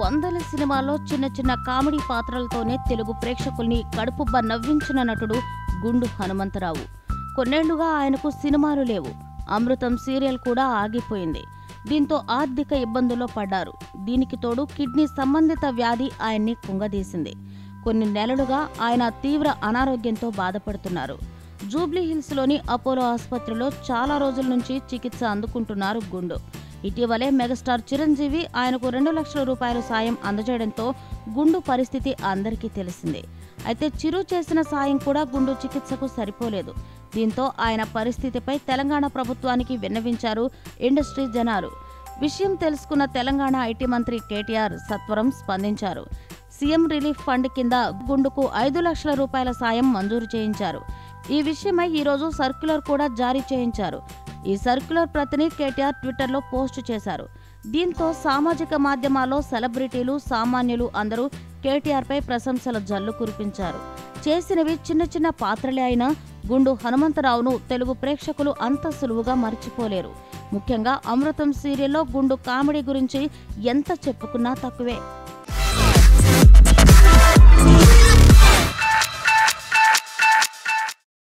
వందల సినిమాల్లో చిన్న చిన్న కామెడీ పాత్రలతోనే తెలుగు ప్రేక్షకుల్ని కడుపుబ్బ నవ్వించిన నటుడు గుండు హనుమంతరావు. కొన్నేళ్ళుగా ఆయనకు సినిమాలు లేవు. అమృతం సీరియల్ కూడా ఆగిపోయింది. దీంతో ఆర్థిక ఇబ్బందుల్లో పడ్డారు. దీనికి తోడు కిడ్నీ సంబంధిత వ్యాధి ఆయన్ని కుంగదీసింది. కొన్ని నెలలుగా ఆయన తీవ్ర అనారోగ్యంతో బాధపడుతున్నారు. జూబ్లీహిల్స్లోని అపోలో ఆసుపత్రిలో చాలా రోజుల నుంచి చికిత్స అందుకుంటున్నారు గుండు. ఇటీవలే మెగాస్టార్ చిరంజీవి ఆయనకు రెండు లక్షల రూపాయల సాయం అందజేయడంతో గుండు పరిస్థితి అందరికీ తెలిసిందే. అయితే చిరు చేసిన సాయం కూడా గుండు చికిత్సకు సరిపోలేదు. దీంతో ఆయన పరిస్థితిపై తెలంగాణ ప్రభుత్వానికి విన్నవించారు ఇండస్ట్రీ జనాలు. విషయం తెలుసుకున్న తెలంగాణ ఐటీ మంత్రి కేటీఆర్ సత్వరం స్పందించారు. సీఎం రిలీఫ్ ఫండ్ కింద గుండుకు ఐదు లక్షల రూపాయల సాయం మంజూరు చేయించారు. ఈ విషయమై ఈరోజు సర్క్యులర్ కూడా జారీ చేయించారు. ఈ సర్క్యులర్ ప్రతిని కేటీఆర్ ట్విట్టర్లో పోస్టు చేశారు. దీంతో సామాజిక మాధ్యమాల్లో సెలబ్రిటీలు సామాన్యులు అందరూ కేటీఆర్పై ప్రశంసల జల్లు కురిపించారు. చేసినవి చిన్న చిన్న పాత్రలే అయినా గుండు హనుమంతరావును తెలుగు ప్రేక్షకులు అంత సులువుగా మర్చిపోలేరు. ముఖ్యంగా అమృతం సీరియల్లో గుండు కామెడీ గురించి ఎంత చెప్పుకున్నా తక్కువే.